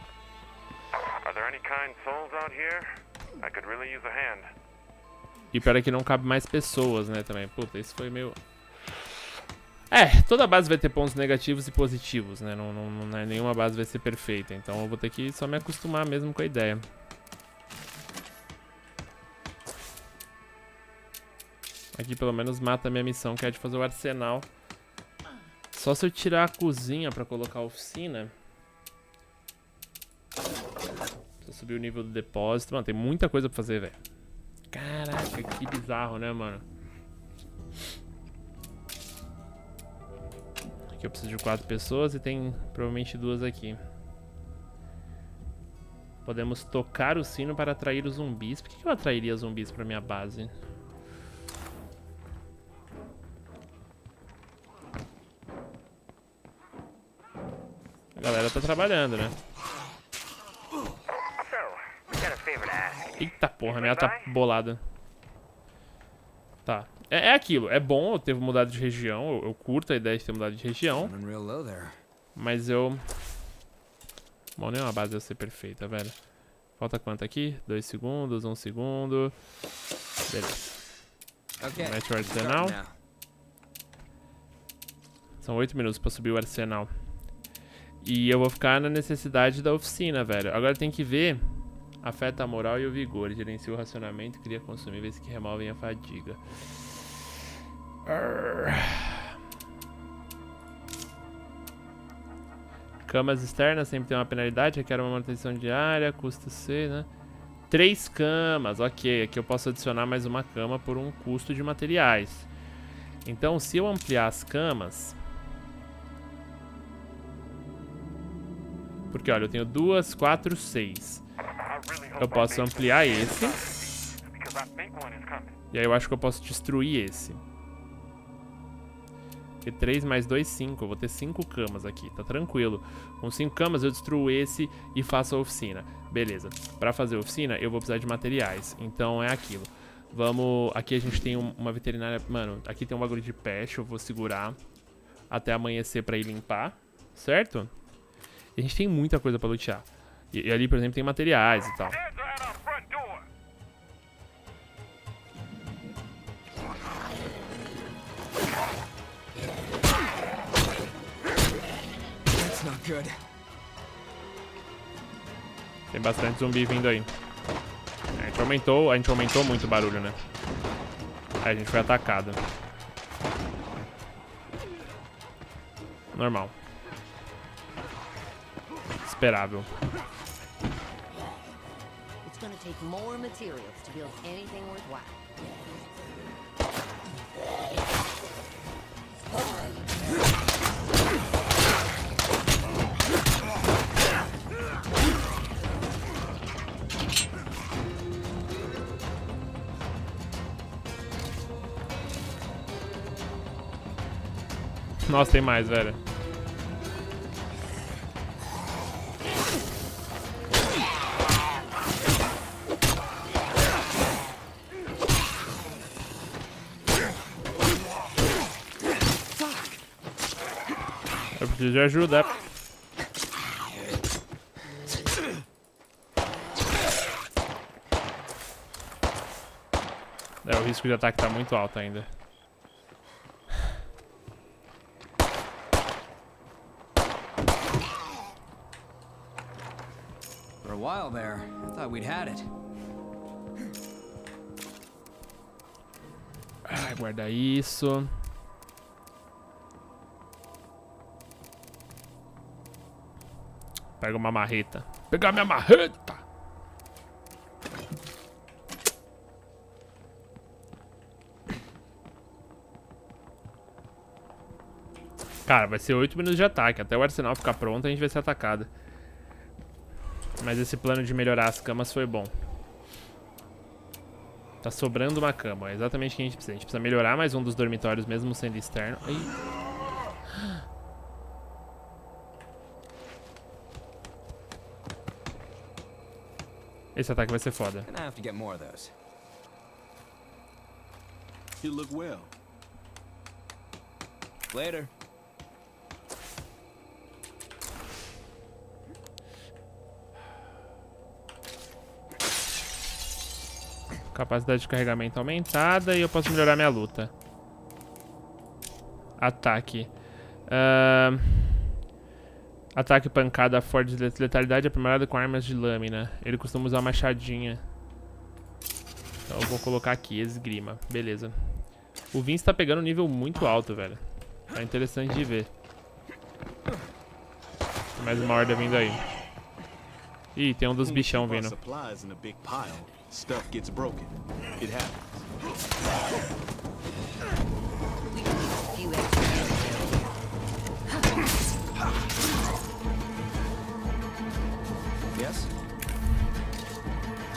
Really. E pior é que não cabe mais pessoas, né, também. Puta, isso foi meio... É, toda base vai ter pontos negativos e positivos, né? Não, não, não é, nenhuma base vai ser perfeita. Então eu vou ter que só me acostumar mesmo com a ideia. Aqui pelo menos mata a minha missão, que é de fazer o arsenal. Só se eu tirar a cozinha pra colocar a oficina. Preciso subir o nível do depósito. Mano, tem muita coisa pra fazer, velho. Caraca, que bizarro, né, mano? Aqui eu preciso de quatro pessoas e tem provavelmente duas aqui. Podemos tocar o sino para atrair os zumbis. Por que eu atrairia zumbis pra minha base? Galera tá trabalhando, né? Eita porra, a minha tá bolada. Tá. É, é aquilo, é bom eu ter mudado de região, eu, eu curto a ideia de ter mudado de região, mas eu... Bom, nenhuma base ia ser perfeita, velho. Falta quanto aqui? Dois segundos, um segundo... Beleza. Okay. Mete o arsenal. São oito minutos pra subir o arsenal. E eu vou ficar na necessidade da oficina, velho. Agora tem que ver... Afeta a moral e o vigor. Gerencia o racionamento, cria consumíveis que removem a fadiga. Arr. Camas externas sempre tem uma penalidade, requer uma manutenção diária, custa C, né? Três camas, ok. Aqui eu posso adicionar mais uma cama por um custo de materiais. Então, se eu ampliar as camas... Porque, olha, eu tenho duas, quatro, seis. Eu posso ampliar esse. E aí eu acho que eu posso destruir esse. Porque 3 mais 2, 5. Eu vou ter 5 camas aqui, tá tranquilo. Com 5 camas eu destruo esse e faço a oficina. Beleza. Pra fazer a oficina eu vou precisar de materiais. Então é aquilo. Vamos... Aqui a gente tem um- uma veterinária... Mano, aqui tem um bagulho de peste. Eu vou segurar até amanhecer pra ir limpar. Certo? E a gente tem muita coisa pra lutear. E, e ali, por exemplo, tem materiais e tal. Tem bastante zumbi vindo aí. A gente aumentou, a gente aumentou muito o barulho, né? Aí a gente foi atacado. Normal. Worthwhile. Nossa, tem mais, velho. Preciso de ajuda. É, o risco de ataque tá muito alto ainda. For a while there, I thought we'd had it. Ai, guarda isso. Pega uma marreta. Pegar minha marreta! Cara, vai ser 8 minutos de ataque. Até o arsenal ficar pronto, a gente vai ser atacado. Mas esse plano de melhorar as camas foi bom. Tá sobrando uma cama, é exatamente o que a gente precisa. A gente precisa melhorar mais um dos dormitórios, mesmo sendo externo. Ai. Esse ataque vai ser foda. Gonna have to get more of those. You look well. Later. Capacidade de carregamento aumentada e eu posso melhorar minha luta. Ataque. Ahn, Ataque pancada forte de letalidade aprimorada com armas de lâmina. Ele costuma usar machadinha. Então eu vou colocar aqui, esgrima. Beleza. O Vince tá pegando um nível muito alto, velho. Tá interessante de ver. Tem mais uma horda vindo aí. Ih, tem um dos bichão vindo.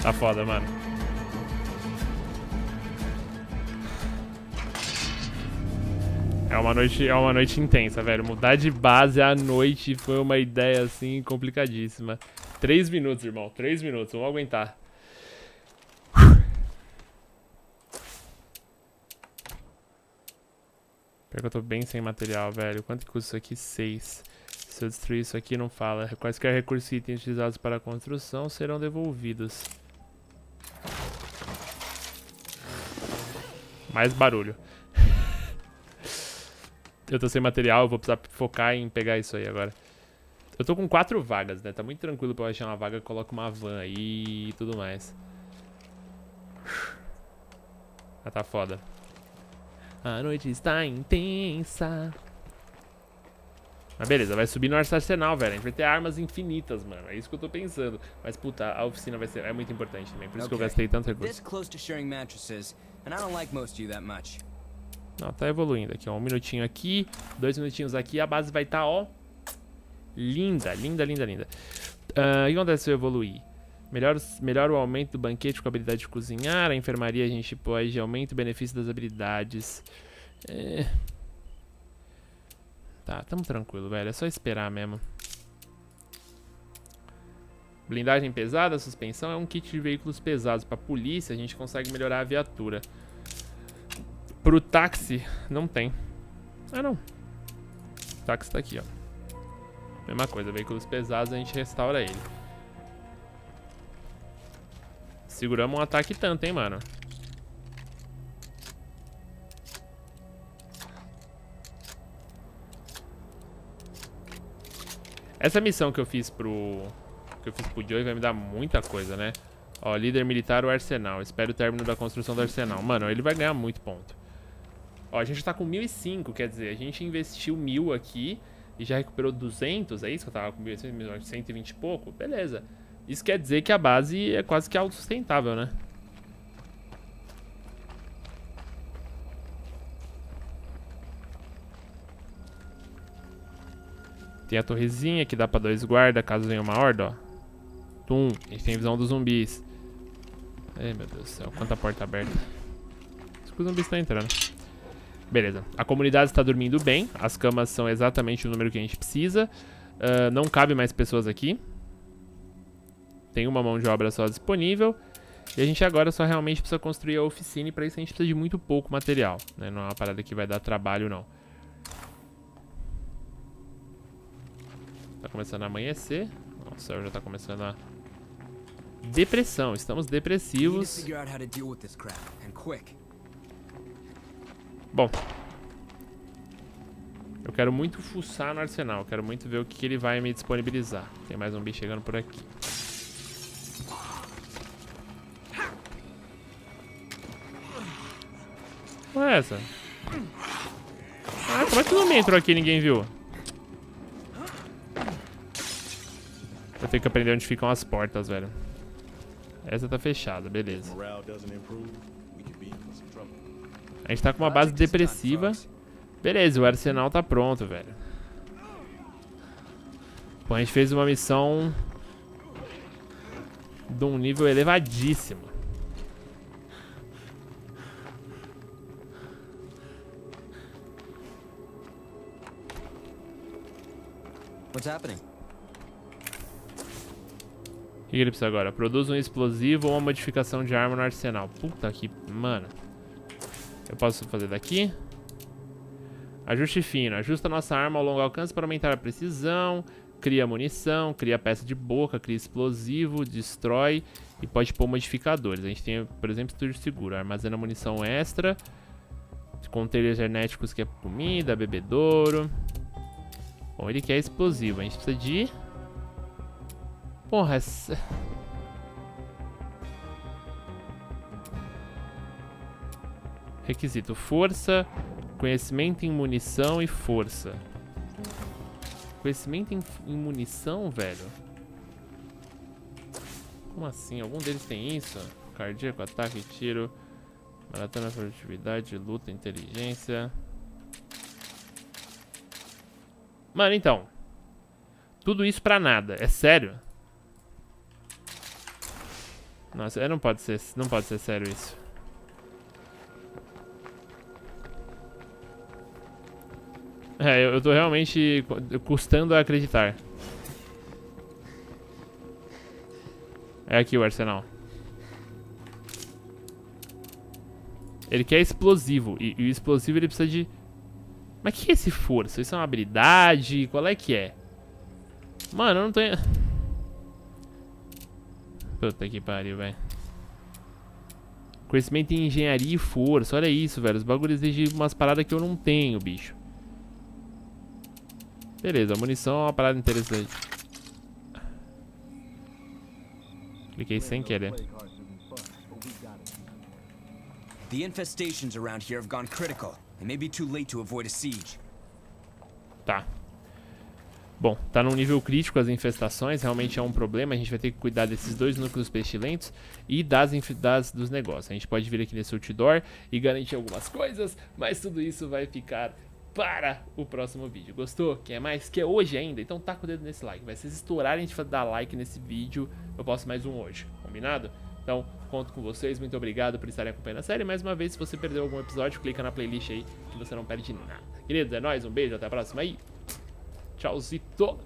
Tá foda, mano. É uma noite, é uma noite intensa, velho. Mudar de base à noite foi uma ideia assim complicadíssima. Três minutos, irmão. Três minutos. Vamos aguentar. Pior que eu tô bem sem material, velho. Quanto que custa isso aqui? Seis. Se eu destruir isso aqui, não fala. Quaisquer recursos e itens utilizados para a construção serão devolvidos. Mais barulho. eu tô sem material, vou precisar focar em pegar isso aí agora. Eu tô com quatro vagas, né? Tá muito tranquilo pra eu achar uma vaga, eu coloco uma van aí e tudo mais. Ah, tá foda. A noite está intensa. Mas beleza, vai subir no arsenal, velho. A gente vai ter armas infinitas, mano. É isso que eu tô pensando. Mas, puta, a oficina vai ser é muito importante também. Por isso que eu Okay. gastei tanto This recurso. close to sharing mattresses, and I don't like most of you that much. Não, tá evoluindo aqui, ó. Um minutinho aqui, dois minutinhos aqui. A base vai estar, ó. Linda, linda, linda, linda. Ah, o que acontece se eu evoluir? Melhor, melhor o aumento do banquete com a habilidade de cozinhar. A enfermaria a gente pode aumenta o benefício das habilidades. É... Tá, tamo tranquilo, velho. É só esperar mesmo. Blindagem pesada, suspensão é um kit de veículos pesados. Pra polícia, a gente consegue melhorar a viatura. Pro táxi, não tem. Ah, não. O táxi tá aqui, ó. Mesma coisa, veículos pesados a gente restaura ele. Seguramos um ataque tanto, hein, mano. Essa missão que eu fiz pro... Que eu fiz pro Joey vai me dar muita coisa, né? Ó, líder militar o arsenal. Espero o término da construção do arsenal. Mano, ele vai ganhar muito ponto. Ó, a gente tá com 1005, quer dizer, a gente investiu 1000 aqui e já recuperou 200, é isso que eu tava com 1.800, 120 e pouco? Beleza. Isso quer dizer que a base é quase que autossustentável, né? Tem a torrezinha que dá pra dois guarda caso venha uma horda, ó. Tum, a gente tem visão dos zumbis. Ai, meu Deus do céu, quanta porta aberta. Acho que os zumbis estão entrando. Beleza. A comunidade está dormindo bem. As camas são exatamente o número que a gente precisa. Ah, não cabe mais pessoas aqui. Tem uma mão de obra só disponível. E a gente agora só realmente precisa construir a oficina. E para isso a gente precisa de muito pouco material. né? Não é uma parada que vai dar trabalho, não. Tá começando a amanhecer. Nossa, o céu já tá começando a... Depressão. Estamos depressivos. Bom. Eu quero muito fuçar no arsenal. Quero muito ver o que, que ele vai me disponibilizar. Tem mais um bicho chegando por aqui. Qual é essa? Ah, como é que o zumbi entrou aqui e ninguém viu? Eu tenho que aprender onde ficam as portas, velho. Essa tá fechada, beleza. A gente tá com uma base depressiva. Beleza, o arsenal tá pronto, velho. Pô, a gente fez uma missão... De um nível elevadíssimo. What's happening? O que ele precisa agora? Produz um explosivo ou uma modificação de arma no arsenal. Puta que... Mano. Eu posso fazer daqui. Ajuste fino. Ajusta nossa arma ao longo alcance para aumentar a precisão. Cria munição, cria peça de boca, cria explosivo, destrói e pode pôr modificadores. A gente tem, por exemplo, estúdio seguro. Armazena munição extra. Containers herméticos que é comida, bebedouro. Bom, ele quer explosivo. A gente precisa de... Porra, essa... Requisito: força, conhecimento em munição e força. Conhecimento em, em munição, velho? Como assim? Algum deles tem isso? Cardíaco, ataque, tiro, maratona, produtividade, luta, inteligência. Mano, então. Tudo isso pra nada. É sério? Nossa, não pode ser, não pode ser sério isso. É, eu, eu tô realmente cu- custando a acreditar. É aqui o arsenal. Ele quer explosivo. E, e o explosivo ele precisa de... Mas que é esse força? Isso é uma habilidade? Qual é que é? Mano, eu não tenho... Puta que pariu, velho. Conhecimento em engenharia e força. Olha isso, velho. Os bagulhos exigem umas paradas que eu não tenho, bicho. Beleza, a munição é uma parada interessante. Cliquei sem querer. The infestations around here have gone critical. It may be too late to avoid a siege. Tá. Bom, tá num nível crítico as infestações, realmente é um problema. A gente vai ter que cuidar desses dois núcleos pestilentos e das, das dos negócios. A gente pode vir aqui nesse outdoor e garantir algumas coisas, mas tudo isso vai ficar para o próximo vídeo. Gostou? Quer mais? Quer hoje ainda? Então taca o dedo nesse like. Vai vocês estourarem de dar like nesse vídeo, eu posto mais um hoje. Combinado? Então, conto com vocês. Muito obrigado por estarem acompanhando a série. Mais uma vez, se você perdeu algum episódio, clica na playlist aí que você não perde nada. Queridos, é nóis. Um beijo. Até a próxima aí. Tchauzito.